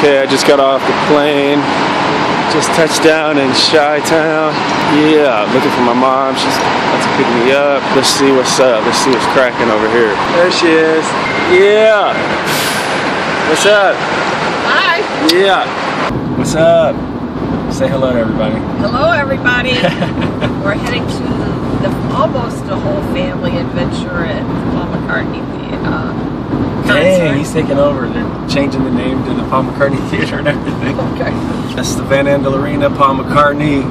Okay, I just got off the plane. Just touched down in Chi-Town. Yeah, looking for my mom. She's about to pick me up. Let's see what's up. Let's see what's cracking over here. There she is. Yeah. What's up? Hi. Yeah. What's up? Say hello to everybody. Hello, everybody. We're heading to the almost a whole family adventure at Paul McCartney uh, Dang, he's taking over. They're changing the name to the Paul McCartney Theater and everything. Okay. That's the Van Andel Arena, Paul McCartney,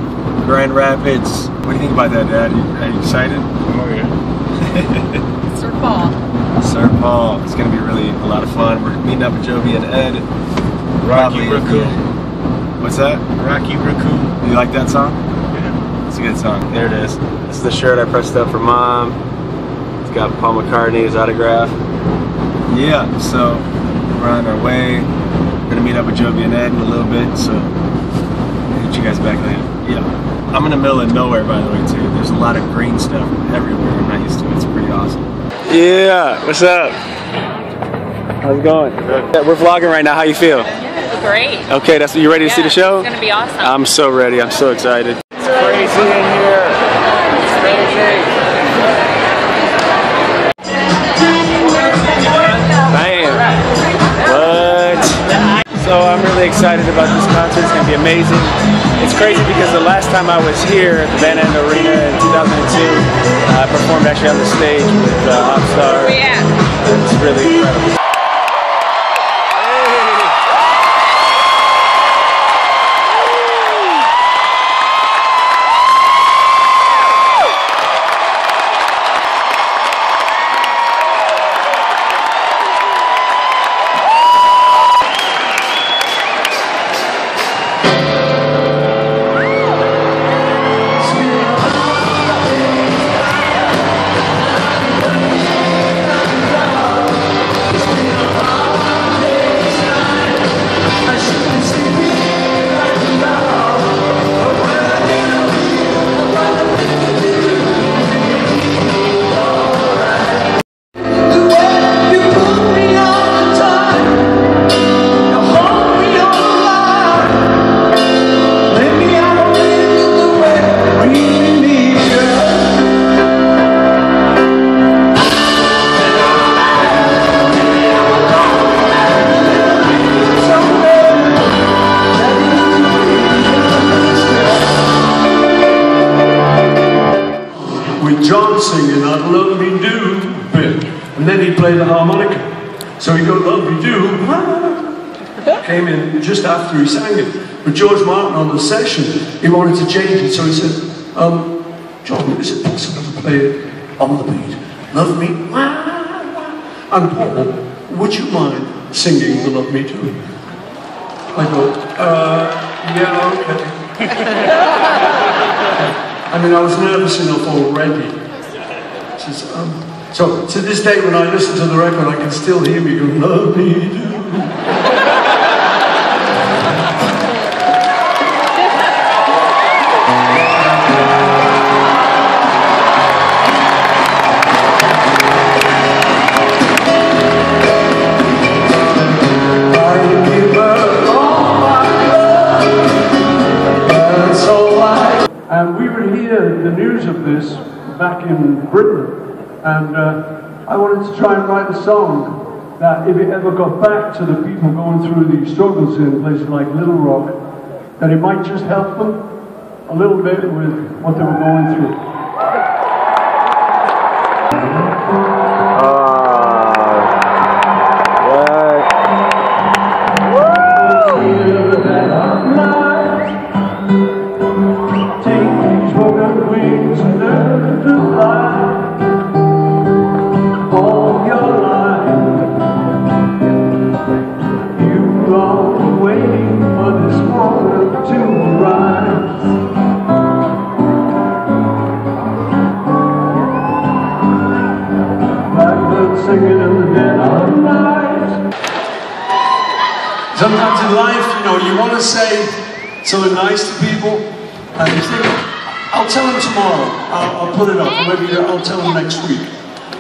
Grand Rapids. What do you think about that, Dad? Are you, are you excited? Oh yeah. Sir Paul. Sir Paul. It's going to be really a lot of fun. We're meeting up with Jovi and Ed. Rocky Probably- Raccoon. What's that? Rocky Raccoon. Do you like that song? Yeah. It's a good song. There it is. This is the shirt I pressed up for mom. It's got Paul McCartney's autograph. Yeah, so we're on our way. We're gonna meet up with Jovi and Ed in a little bit, so I'll hit you guys back later. Yeah. I'm in the middle of nowhere by the way too. There's a lot of green stuff everywhere. I'm not used to it. It's pretty awesome. Yeah, what's up? How's it going? Yeah, we're vlogging right now. How you feel? Great. Okay, that's you ready to see the show? It's gonna be awesome. I'm so ready. I'm so excited. It's crazy in here. It's crazy. Excited about this concert. It's gonna be amazing. It's crazy because the last time I was here at the Van Andel Arena in 2002, I performed actually on the stage with uh, Popstar. yeah. It's really incredible. Singing "I Love Me Do" bit, and then he played the harmonica. So he'd go "Love Me Do" came in just after he sang it. But George Martin on the session, he wanted to change it, so he said, um, "John, is it possible to play it on the beat? Love me." And Paul, would you mind singing the "Love Me Do"? I go, uh, yeah, okay. I mean, I was nervous enough already. Um, so to this day, when I listen to the record, I can still hear me go, love me do. Back in Britain. And uh, I wanted to try and write a song that if it ever got back to the people going through these struggles in places like Little Rock, that it might just help them a little bit with what they were going through. Know, you want to say something nice to people, and you think, I'll tell them tomorrow, I'll, I'll put it up, or maybe I'll tell them next week.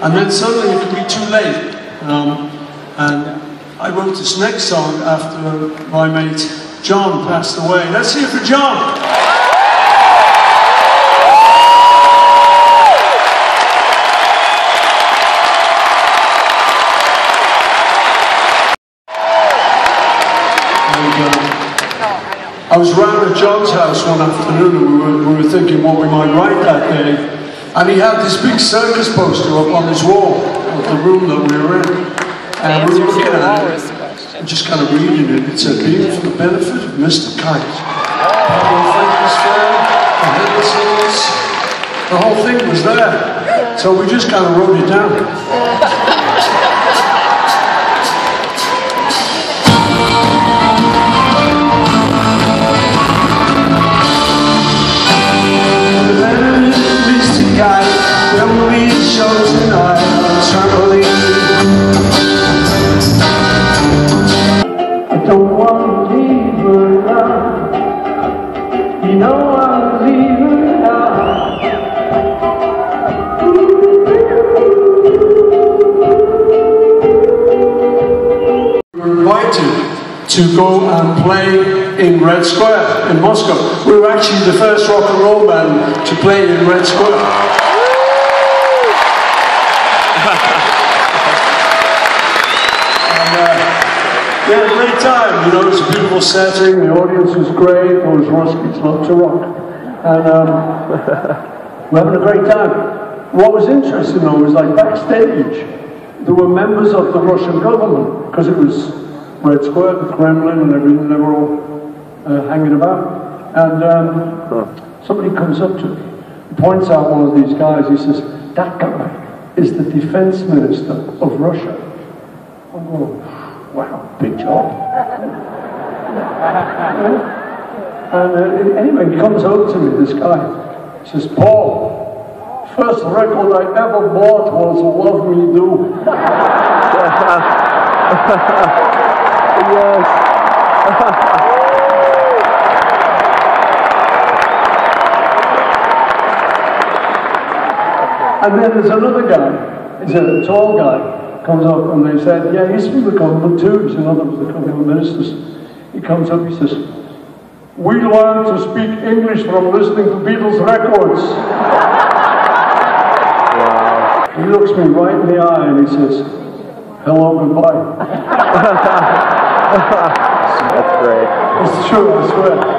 And then suddenly it can be too late. Um, and I wrote this next song after my mate John passed away. Let's hear for John. Was round at John's house one afternoon and we were, we were thinking what we might write that day. And he had this big circus poster up on his wall of the room that we were in. And we were looking at it, and just kind of reading it. It said, being for the benefit of Mr. Kite. Pablo Fanque's friend, the the whole thing was there. So we just kind of wrote it down. Kite, there will be a show tonight on trampoline. I don't want to leave her now. You know I'll leave her now. We were invited to go and play in Red Square in Moscow. We were actually the first rock and roll band to play in Red Square. And, uh, we had a great time, you know, it was a beautiful setting, the audience was great, was Ruskies Love to Rock. And um, we're having a great time. What was interesting though was like backstage, there were members of the Russian government, because it was Red Square, the Kremlin and everything, they were all uh, hanging about. And um, somebody comes up to me, points out one of these guys, he says, that guy is the defense minister of Russia. I'm going, wow, big job. and uh, anyway, he comes over to me, this guy. Says, Paul, first record I ever bought was Love Me Do. And then there's another guy, he's a tall guy, comes up and they said, yeah, he's from the government too, he's another of the government ministers. He comes up, he says, we learned to speak English from listening to Beatles records. Wow. He looks me right in the eye and he says, hello, goodbye. That's great. It's true, I swear.